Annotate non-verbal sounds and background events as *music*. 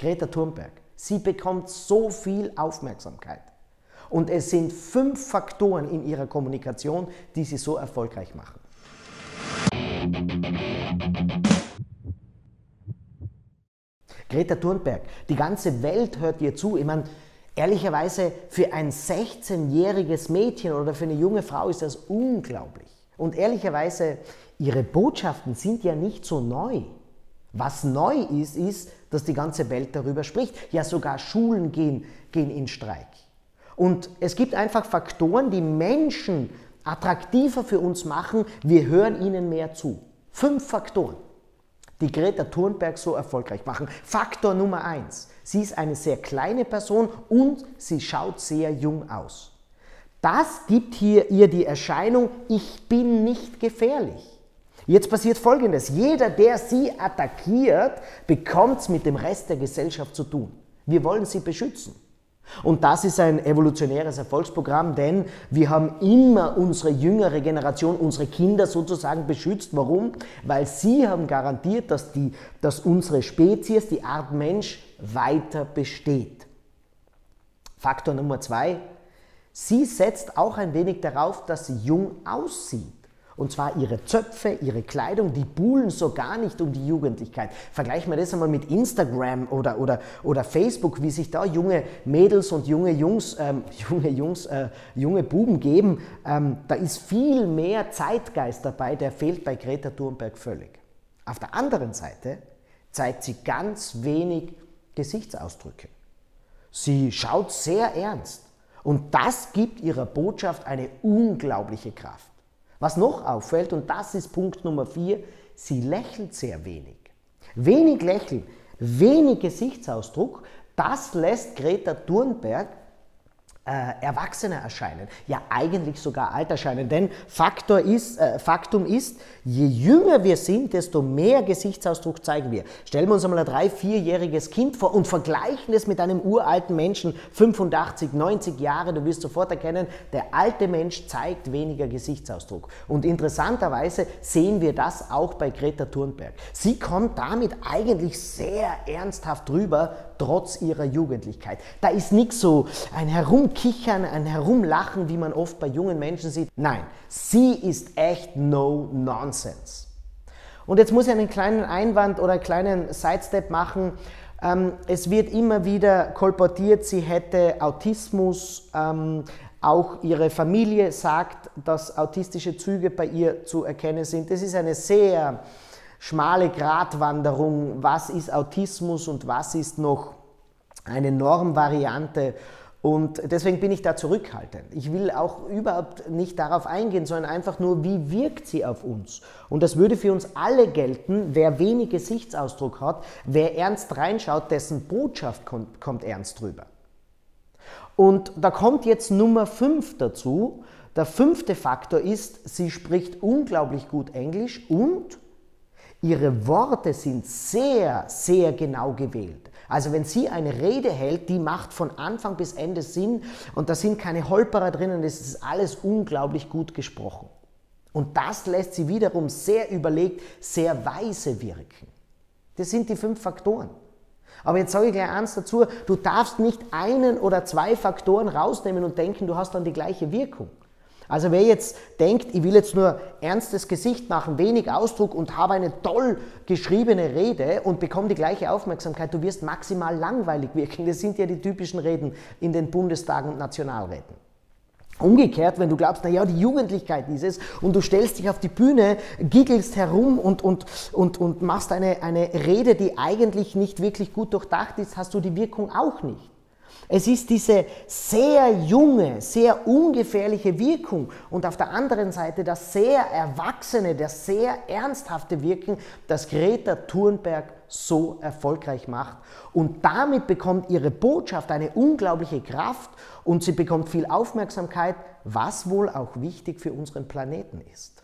Greta Thunberg, sie bekommt so viel Aufmerksamkeit. Und es sind fünf Faktoren in ihrer Kommunikation, die sie so erfolgreich machen. Greta Thunberg, die ganze Welt hört ihr zu. Ich meine, ehrlicherweise für ein 16-jähriges Mädchen oder für eine junge Frau ist das unglaublich. Und ehrlicherweise, ihre Botschaften sind ja nicht so neu. Was neu ist, ist, dass die ganze Welt darüber spricht. Ja, sogar Schulen gehen, gehen in Streik. Und es gibt einfach Faktoren, die Menschen attraktiver für uns machen. Wir hören ihnen mehr zu. Fünf Faktoren, die Greta Thunberg so erfolgreich machen. Faktor Nummer eins. Sie ist eine sehr kleine Person und sie schaut sehr jung aus. Das gibt hier ihr die Erscheinung, ich bin nicht gefährlich. Jetzt passiert Folgendes. Jeder, der sie attackiert, bekommt es mit dem Rest der Gesellschaft zu tun. Wir wollen sie beschützen. Und das ist ein evolutionäres Erfolgsprogramm, denn wir haben immer unsere jüngere Generation, unsere Kinder sozusagen beschützt. Warum? Weil sie haben garantiert, dass, die, dass unsere Spezies, die Art Mensch, weiter besteht. Faktor Nummer zwei, sie setzt auch ein wenig darauf, dass sie jung aussieht. Und zwar ihre Zöpfe, ihre Kleidung, die buhlen so gar nicht um die Jugendlichkeit. Vergleichen wir das einmal mit Instagram oder, oder, oder Facebook, wie sich da junge Mädels und junge Jungs, ähm, *laughs* junge Jungs, äh, junge Buben geben. Ähm, da ist viel mehr Zeitgeist dabei, der fehlt bei Greta Thunberg völlig. Auf der anderen Seite zeigt sie ganz wenig Gesichtsausdrücke. Sie schaut sehr ernst. Und das gibt ihrer Botschaft eine unglaubliche Kraft. Was noch auffällt, und das ist Punkt Nummer vier, sie lächelt sehr wenig. Wenig Lächeln, wenig Gesichtsausdruck, das lässt Greta Thunberg äh, Erwachsene erscheinen, ja eigentlich sogar alt erscheinen. Denn Faktor ist, äh, Faktum ist, je jünger wir sind, desto mehr Gesichtsausdruck zeigen wir. Stellen wir uns einmal ein drei-, vierjähriges Kind vor und vergleichen es mit einem uralten Menschen, 85, 90 Jahre, du wirst sofort erkennen, der alte Mensch zeigt weniger Gesichtsausdruck. Und interessanterweise sehen wir das auch bei Greta Thunberg. Sie kommt damit eigentlich sehr ernsthaft drüber, trotz ihrer Jugendlichkeit. Da ist nichts so ein Herumkichern, ein Herumlachen, wie man oft bei jungen Menschen sieht. Nein, sie ist echt no nonsense. Und jetzt muss ich einen kleinen Einwand oder einen kleinen Sidestep machen. Ähm, es wird immer wieder kolportiert, sie hätte Autismus. Ähm, auch ihre Familie sagt, dass autistische Züge bei ihr zu erkennen sind. Das ist eine sehr schmale Gratwanderung, was ist Autismus und was ist noch eine Normvariante. Und deswegen bin ich da zurückhaltend. Ich will auch überhaupt nicht darauf eingehen, sondern einfach nur, wie wirkt sie auf uns. Und das würde für uns alle gelten, wer wenig Gesichtsausdruck hat, wer ernst reinschaut, dessen Botschaft kommt, kommt ernst drüber. Und da kommt jetzt Nummer 5 dazu. Der fünfte Faktor ist, sie spricht unglaublich gut Englisch und Ihre Worte sind sehr, sehr genau gewählt. Also wenn sie eine Rede hält, die macht von Anfang bis Ende Sinn und da sind keine Holperer drinnen, das ist alles unglaublich gut gesprochen. Und das lässt sie wiederum sehr überlegt, sehr weise wirken. Das sind die fünf Faktoren. Aber jetzt sage ich gleich eins dazu, du darfst nicht einen oder zwei Faktoren rausnehmen und denken, du hast dann die gleiche Wirkung. Also wer jetzt denkt, ich will jetzt nur ernstes Gesicht machen, wenig Ausdruck und habe eine toll geschriebene Rede und bekomme die gleiche Aufmerksamkeit, du wirst maximal langweilig wirken. Das sind ja die typischen Reden in den Bundestagen und Nationalräten. Umgekehrt, wenn du glaubst, naja, die Jugendlichkeit ist es und du stellst dich auf die Bühne, giggelst herum und, und, und, und machst eine, eine Rede, die eigentlich nicht wirklich gut durchdacht ist, hast du die Wirkung auch nicht. Es ist diese sehr junge, sehr ungefährliche Wirkung und auf der anderen Seite das sehr erwachsene, das sehr ernsthafte Wirken, das Greta Thunberg so erfolgreich macht. Und damit bekommt ihre Botschaft eine unglaubliche Kraft und sie bekommt viel Aufmerksamkeit, was wohl auch wichtig für unseren Planeten ist.